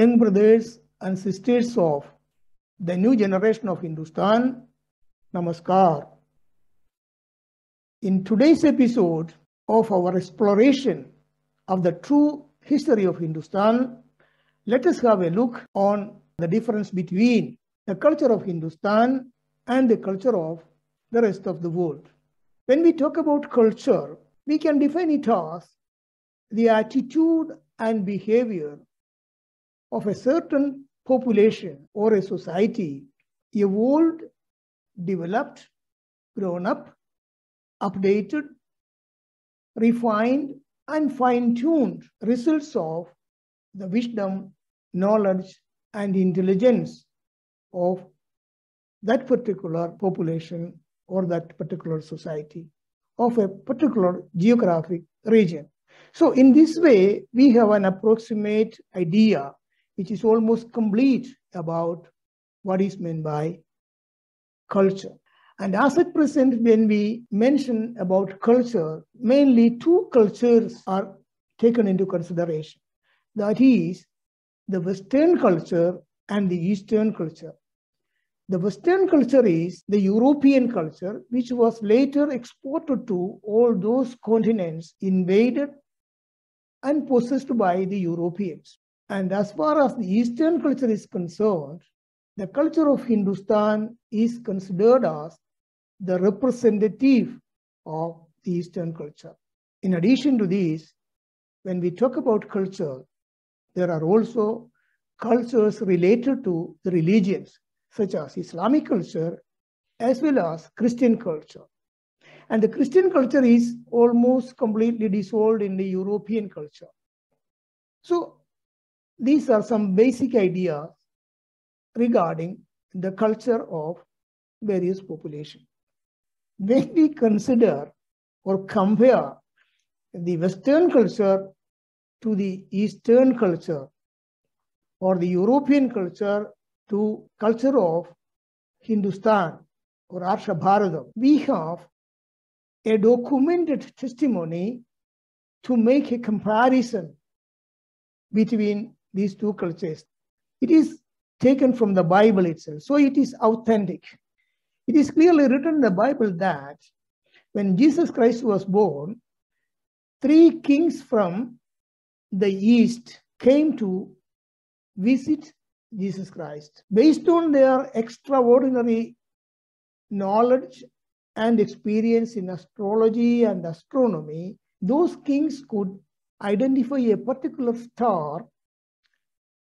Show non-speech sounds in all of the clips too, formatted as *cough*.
Young brothers and sisters of the new generation of Hindustan, Namaskar. In today's episode of our exploration of the true history of Hindustan, let us have a look on the difference between the culture of Hindustan and the culture of the rest of the world. When we talk about culture, we can define it as the attitude and behavior of a certain population or a society evolved, developed, grown up, updated, refined, and fine tuned results of the wisdom, knowledge, and intelligence of that particular population or that particular society of a particular geographic region. So, in this way, we have an approximate idea which is almost complete about what is meant by culture. And as at present, when we mention about culture, mainly two cultures are taken into consideration. That is the Western culture and the Eastern culture. The Western culture is the European culture, which was later exported to all those continents invaded and possessed by the Europeans. And as far as the Eastern culture is concerned, the culture of Hindustan is considered as the representative of the Eastern culture. In addition to this, when we talk about culture, there are also cultures related to the religions, such as Islamic culture as well as Christian culture. And the Christian culture is almost completely dissolved in the European culture. So these are some basic ideas regarding the culture of various populations. When we consider or compare the Western culture to the Eastern culture or the European culture to culture of Hindustan or Arsha Bharadam, we have a documented testimony to make a comparison between these two cultures. It is taken from the Bible itself, so it is authentic. It is clearly written in the Bible that when Jesus Christ was born, three kings from the east came to visit Jesus Christ. Based on their extraordinary knowledge and experience in astrology and astronomy, those kings could identify a particular star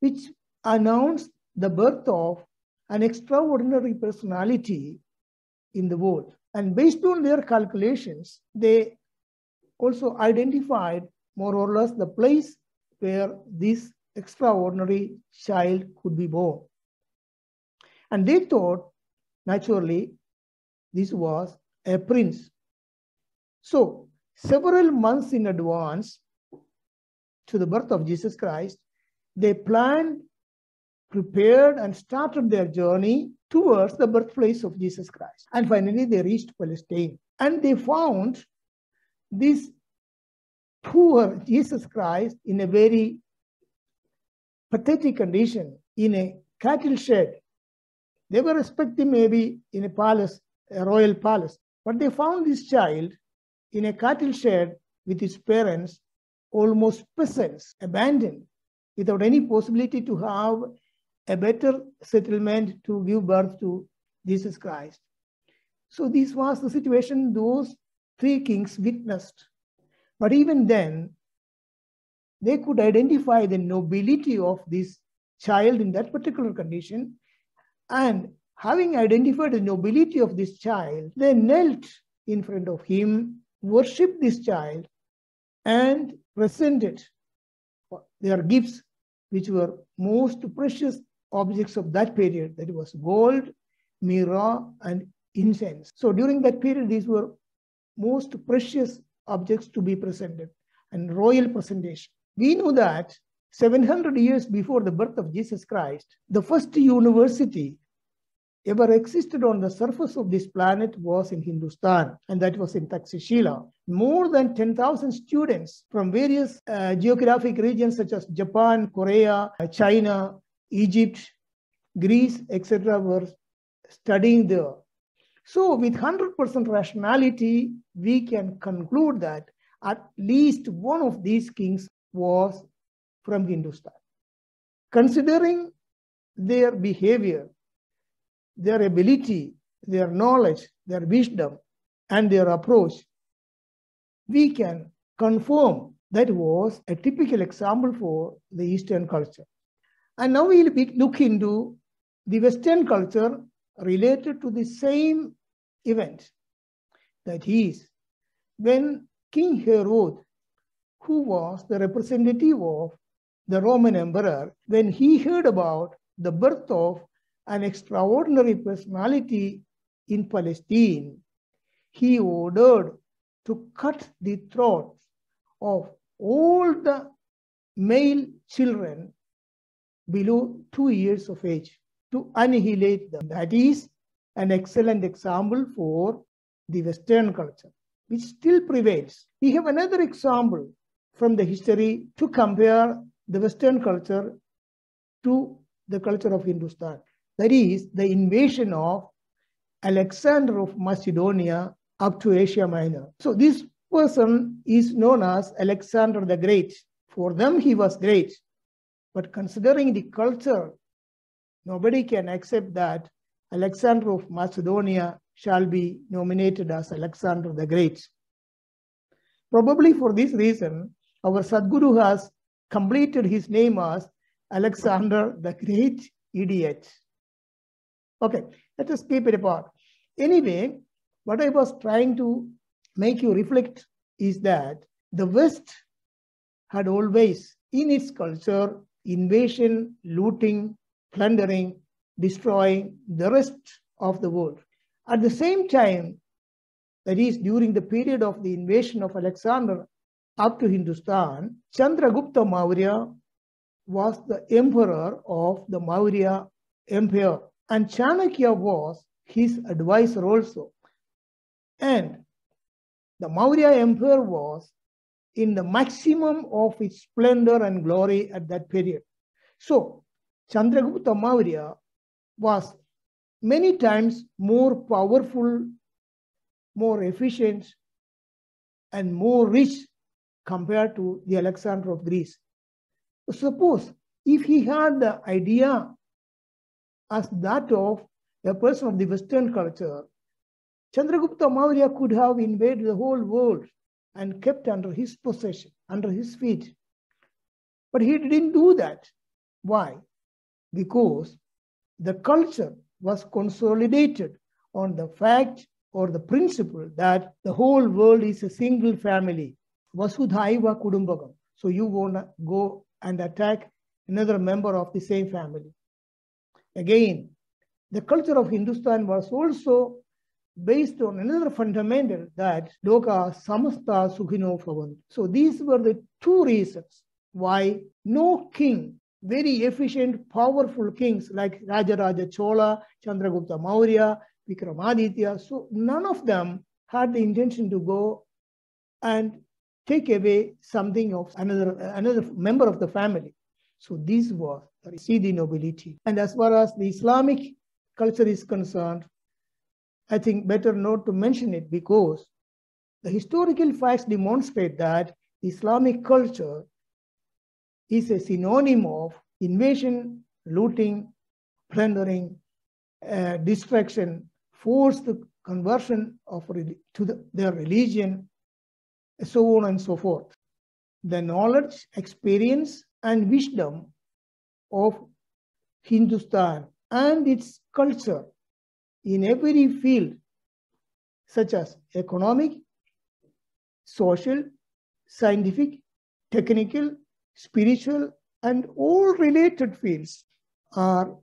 which announced the birth of an extraordinary personality in the world. And based on their calculations, they also identified more or less the place where this extraordinary child could be born. And they thought, naturally, this was a prince. So, several months in advance to the birth of Jesus Christ, they planned, prepared, and started their journey towards the birthplace of Jesus Christ. And finally, they reached Palestine. And they found this poor Jesus Christ in a very pathetic condition in a cattle shed. They were expecting maybe in a palace, a royal palace. But they found this child in a cattle shed with his parents, almost peasants, abandoned without any possibility to have a better settlement to give birth to Jesus Christ. So this was the situation those three kings witnessed. But even then, they could identify the nobility of this child in that particular condition. And having identified the nobility of this child, they knelt in front of him, worshiped this child, and presented their gifts which were most precious objects of that period. That was gold, myrrh, and incense. So during that period, these were most precious objects to be presented and royal presentation. We know that 700 years before the birth of Jesus Christ, the first university ever existed on the surface of this planet was in Hindustan, and that was in Takshashila. More than 10,000 students from various uh, geographic regions such as Japan, Korea, China, Egypt, Greece, etc., were studying there. So, with 100% rationality, we can conclude that at least one of these kings was from Hindustan. Considering their behavior, their ability, their knowledge, their wisdom, and their approach, we can confirm that was a typical example for the Eastern culture. And now we'll look into the Western culture related to the same event. That is, when King Herod, who was the representative of the Roman emperor, when he heard about the birth of an extraordinary personality in Palestine, he ordered to cut the throats of all the male children below two years of age to annihilate them. That is an excellent example for the Western culture, which still prevails. We have another example from the history to compare the Western culture to the culture of Hindustan. That is the invasion of Alexander of Macedonia up to Asia Minor. So this person is known as Alexander the Great. For them, he was great. But considering the culture, nobody can accept that Alexander of Macedonia shall be nominated as Alexander the Great. Probably for this reason, our Sadguru has completed his name as Alexander the Great Idiot. Okay, let us keep it apart. Anyway, what I was trying to make you reflect is that the West had always, in its culture, invasion, looting, plundering, destroying the rest of the world. At the same time, that is during the period of the invasion of Alexander up to Hindustan, Chandragupta Maurya was the emperor of the Maurya Empire, and Chanakya was his advisor also. And the Maurya Empire was in the maximum of its splendor and glory at that period. So, Chandragupta Maurya was many times more powerful, more efficient, and more rich compared to the Alexander of Greece. Suppose if he had the idea as that of a person of the Western culture, Chandragupta Maurya could have invaded the whole world and kept under his possession, under his feet. But he didn't do that. Why? Because the culture was consolidated on the fact or the principle that the whole world is a single family. Vasudhaiva Kudumbakam. So you won't go and attack another member of the same family. Again, the culture of Hindustan was also based on another fundamental that Loka Samasta Sukhino Bhavantu. So these were the two reasons why no king, very efficient, powerful kings like Rajaraja Chola, Chandragupta Maurya, Vikramaditya, so none of them had the intention to go and take away something of another, another member of the family. So this was see the nobility. And as far as the Islamic culture is concerned, I think better not to mention it because the historical facts demonstrate that Islamic culture is a synonym of invasion, looting, plundering, uh, destruction, forced conversion of to the, their religion, so on and so forth. The knowledge, experience, and wisdom of Hindustan and its culture in every field, such as economic, social, scientific, technical, spiritual, and all related fields are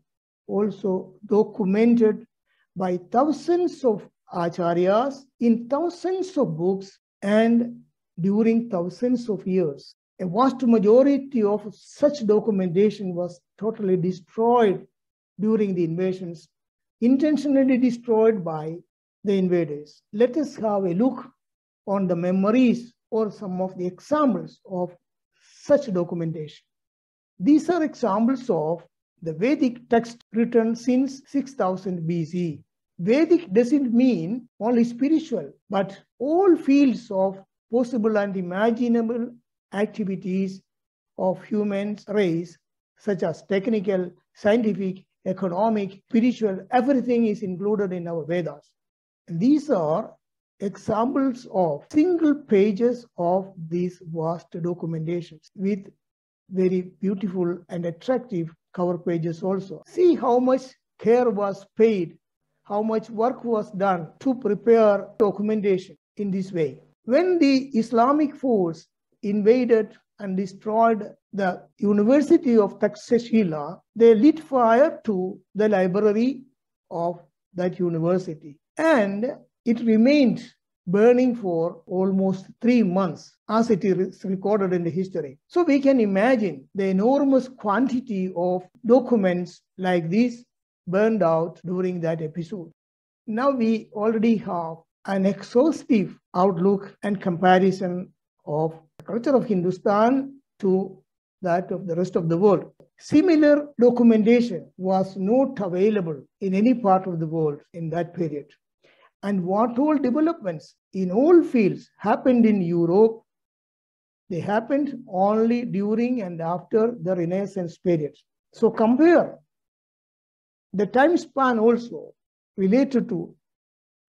also documented by thousands of acharyas in thousands of books and during thousands of years. A vast majority of such documentation was totally destroyed during the invasions intentionally destroyed by the invaders. Let us have a look on the memories or some of the examples of such documentation. These are examples of the Vedic text written since 6000 BC. Vedic doesn't mean only spiritual, but all fields of possible and imaginable activities of human race, such as technical, scientific, economic, spiritual, everything is included in our Vedas. These are examples of single pages of these vast documentations with very beautiful and attractive cover pages also. See how much care was paid, how much work was done to prepare documentation in this way. When the Islamic force invaded and destroyed the University of Takshashila, they lit fire to the library of that university. And it remained burning for almost three months, as it is recorded in the history. So we can imagine the enormous quantity of documents like this burned out during that episode. Now we already have an exhaustive outlook and comparison of the culture of Hindustan to that of the rest of the world. Similar documentation was not available in any part of the world in that period and what all developments in all fields happened in Europe, they happened only during and after the Renaissance period. So compare the time span also related to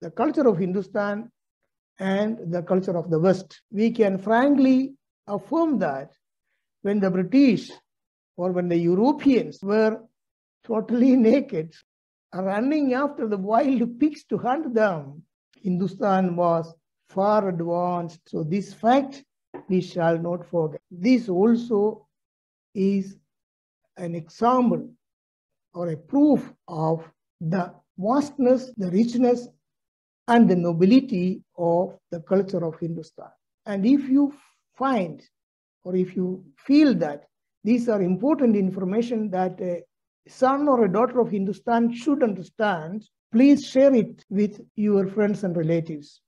the culture of Hindustan and the culture of the West. We can frankly affirm that when the British or when the Europeans were totally *laughs* naked, running after the wild pigs to hunt them. Hindustan was far advanced. So this fact we shall not forget. This also is an example or a proof of the vastness, the richness, and the nobility of the culture of Hindustan. And if you find or if you feel that these are important information that a son or a daughter of Hindustan should understand, please share it with your friends and relatives.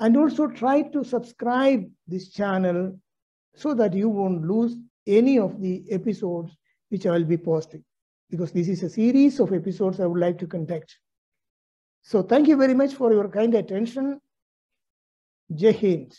And also try to subscribe this channel so that you won't lose any of the episodes which I will be posting because this is a series of episodes I would like to conduct. So thank you very much for your kind attention. Jai Hind.